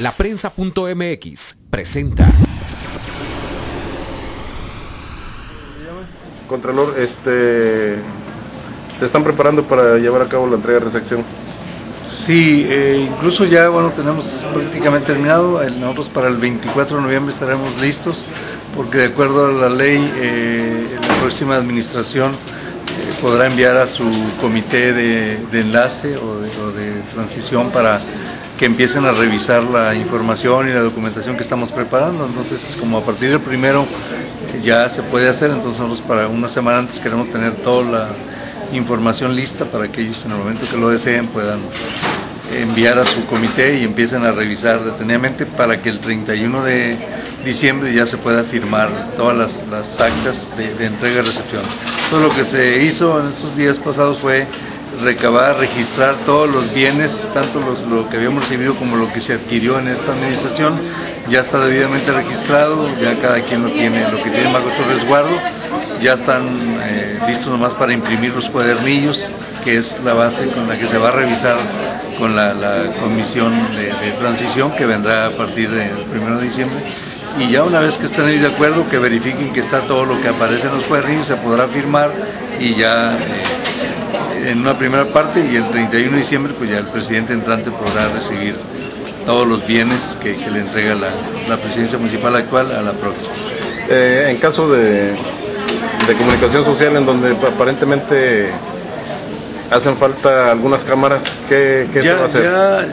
Laprensa.mx presenta. Contralor, este, se están preparando para llevar a cabo la entrega de recepción. Sí, eh, incluso ya bueno tenemos prácticamente terminado. El- Nosotros para el 24 de noviembre estaremos listos porque de acuerdo a la ley eh, la próxima administración eh, podrá enviar a su comité de, de enlace o de, o de transición para que empiecen a revisar la información y la documentación que estamos preparando. Entonces, como a partir del primero ya se puede hacer, entonces nosotros para una semana antes queremos tener toda la información lista para que ellos en el momento que lo deseen puedan enviar a su comité y empiecen a revisar detenidamente para que el 31 de diciembre ya se pueda firmar todas las, las actas de, de entrega y recepción. Todo lo que se hizo en estos días pasados fue recabar, registrar todos los bienes, tanto los, lo que habíamos recibido como lo que se adquirió en esta administración, ya está debidamente registrado, ya cada quien lo tiene, lo que tiene bajo su resguardo, ya están eh, listos nomás para imprimir los cuadernillos, que es la base con la que se va a revisar con la, comisión de, transición que vendrá a partir del 1 de diciembre. Y ya una vez que estén ellos de acuerdo, que verifiquen que está todo lo que aparece en los cuadernillos, se podrá firmar y ya eh, en una primera parte y el 31 de diciembre pues ya el presidente entrante podrá recibir todos los bienes que, que le entrega la, la presidencia municipal actual a la próxima. Eh, en caso de, de comunicación social en donde aparentemente hacen falta algunas cámaras, ¿qué, qué se va a ya, hacer? ya,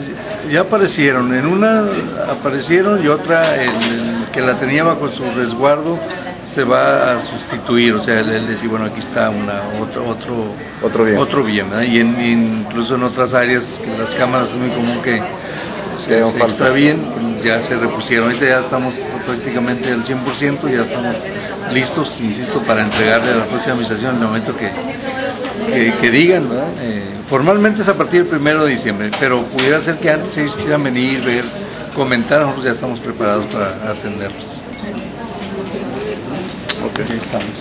ya aparecieron, en una aparecieron y otra el, el que la tenía bajo su resguardo se va a sustituir, o sea, él, él decía, bueno, aquí está una, otro, otro, Otro bien. otro bien, y en- incluso en otras áreas que las cámaras es muy común que se, se extravíen, ya se repusieron, ahorita ya estamos prácticamente al 100%, ya estamos listos, insisto, para entregarle a la próxima administración en el momento que, que, que digan, ¿verdad? Eh, formalmente es a partir del primero de diciembre, pero pudiera ser que antes ellos quisieran venir, ver, comentar, nosotros ya estamos preparados para atenderlos. Ok. Aquí estamos.